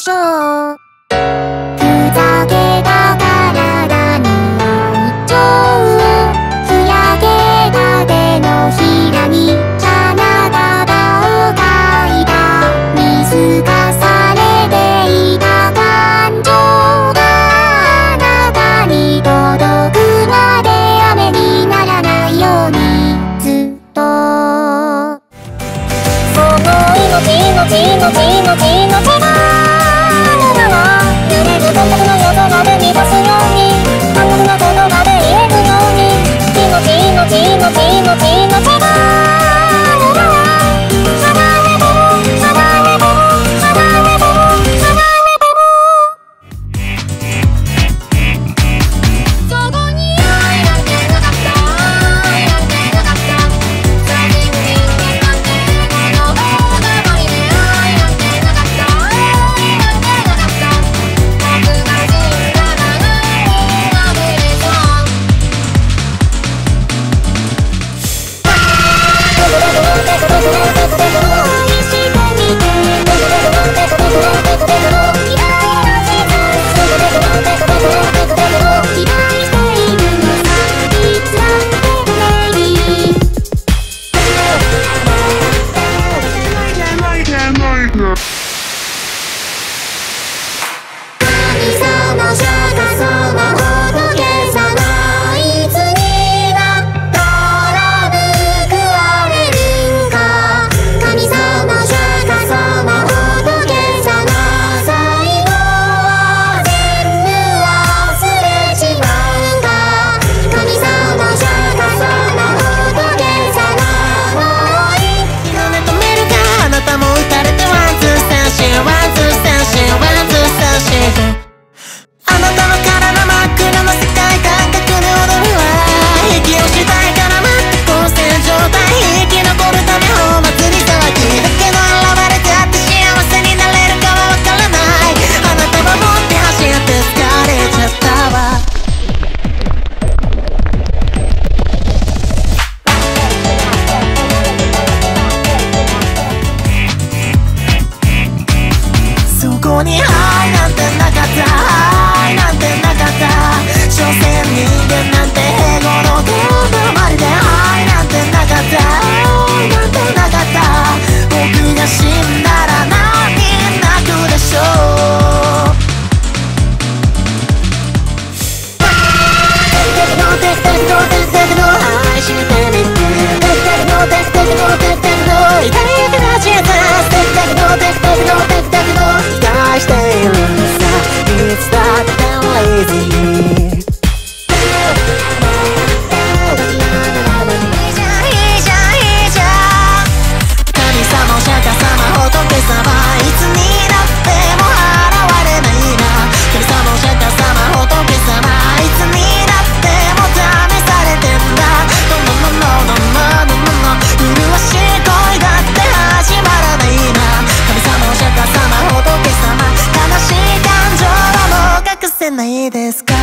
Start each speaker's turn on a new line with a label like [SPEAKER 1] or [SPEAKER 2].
[SPEAKER 1] しょうふざけた体に愛情をふやけた手のひらに花束を描いた見透かされていた感情があなたに届くまで雨にならないようにずっとその命命命命の手がなんてなかった。なんてなかった。所詮人間なんて平凡のないですか？